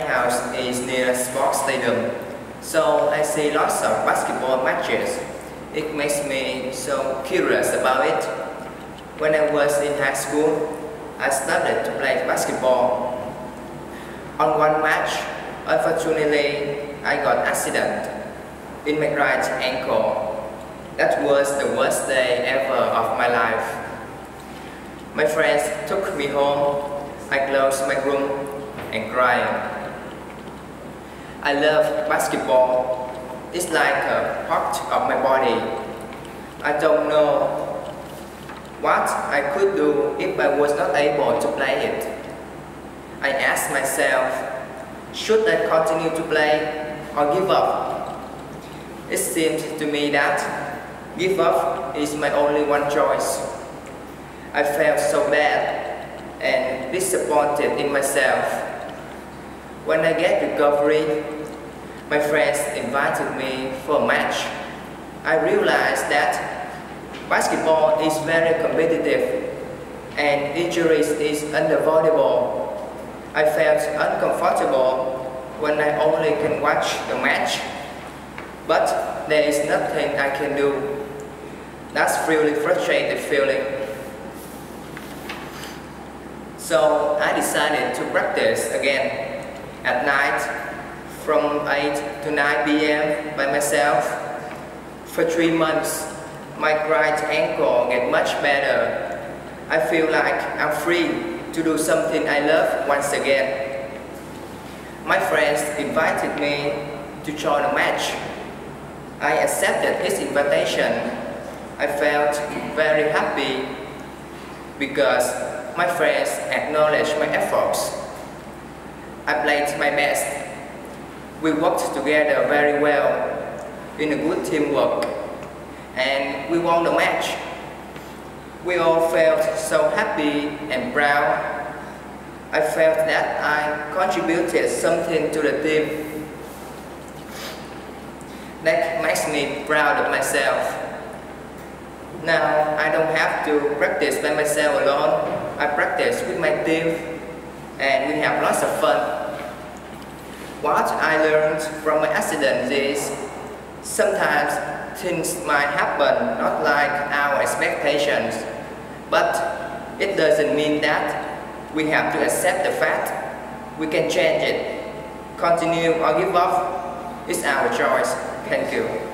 house is near a sports stadium, so I see lots of basketball matches. It makes me so curious about it. When I was in high school, I started to play basketball. On one match, unfortunately, I got accident in my right ankle. That was the worst day ever of my life. My friends took me home. I closed my room and cried. I love basketball. It's like a part of my body. I don't know what I could do if I was not able to play it. I asked myself, should I continue to play or give up? It seemed to me that give up is my only one choice. I felt so bad and disappointed in myself. When I get recovery, my friends invited me for a match. I realized that basketball is very competitive and injuries is unavoidable. I felt uncomfortable when I only can watch the match, but there is nothing I can do. That's really frustrating feeling. So I decided to practice again at night from 8 to 9 p.m. by myself. For three months, my right ankle get much better. I feel like I'm free to do something I love once again. My friends invited me to join a match. I accepted his invitation. I felt very happy because my friends acknowledged my efforts. I played my best. We worked together very well in a good teamwork and we won the match. We all felt so happy and proud. I felt that I contributed something to the team. That makes me proud of myself. Now I don't have to practice by myself alone. I practice with my team and we have lots of fun. What I learned from my accident is sometimes things might happen not like our expectations, but it doesn't mean that we have to accept the fact we can change it. Continue or give up is our choice. Thank you.